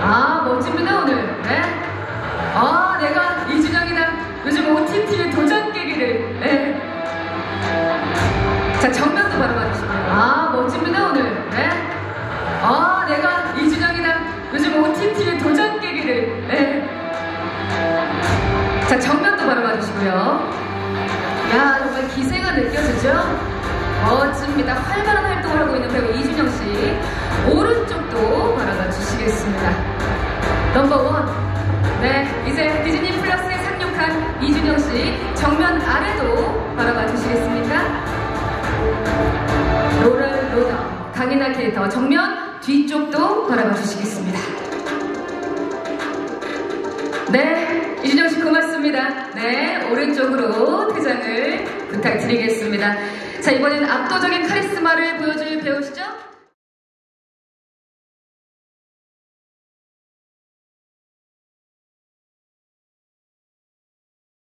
아, 멋집니다, 오늘. 네. 아, 내가 이준영이다. 요즘 OTT의 도전 깨기를. 네. 자, 정면도 바로 봐주시고요. 아, 멋집니다, 오늘. 네. 아, 내가 이준영이다. 요즘 OTT의 도전 깨기를. 네. 자, 정면도 바로 봐주시고요. 야, 정말 기세가 느껴지죠? 멋집니다. 활발한 활동을 하고 있는 배우 이준영 씨. 오른쪽도 바라봐 주시겠습니다. 넘버 원. 네, 이제 디즈니 플러스에 상륙한 이준영 씨. 정면 아래도 바라봐 주시겠습니까? 로얄 로더. 강인한 캐릭터. 정면 뒤쪽도 바라봐 주시겠습니다. 네, 이준영 씨 고맙습니다. 네, 오른쪽으로 퇴장을 부탁드리겠습니다. 자, 이번엔 압도적인 카리스마를 보여줄 배우시죠?